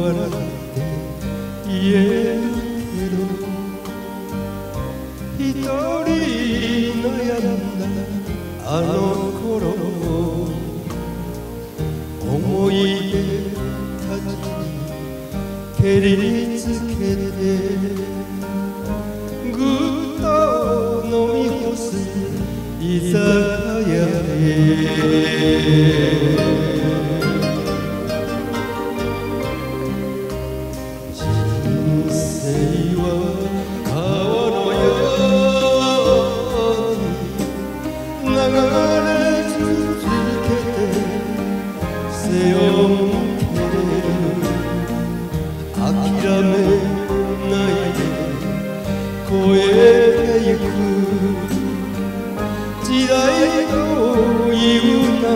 笑って言えるけど一人悩んだあの頃思い出たちに蹴りつけてぐっと飲み干す居酒屋へ。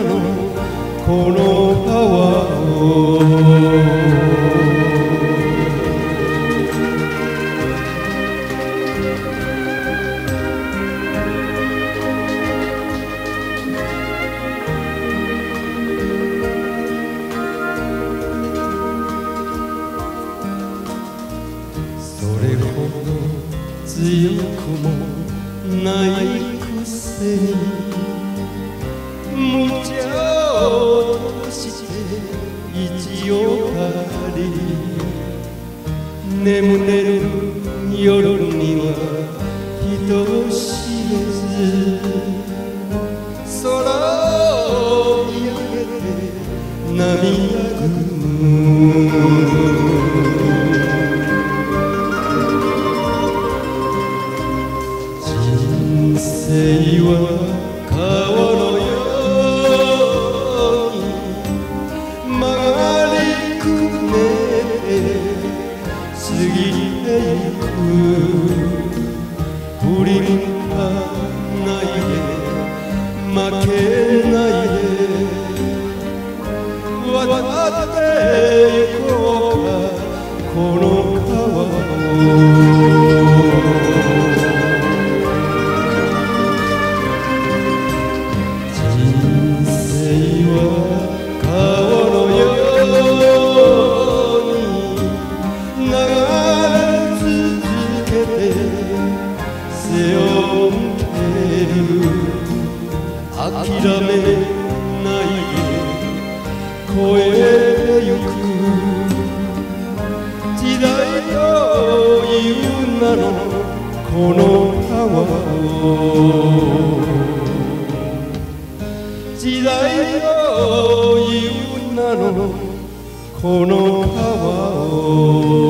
のこの川をそれほど強くもないくせに無茶をして一夜かり眠れる夜には人知れゆく振り向か諦めないで越えてゆく時代という名のこの川を時代という名のこの川を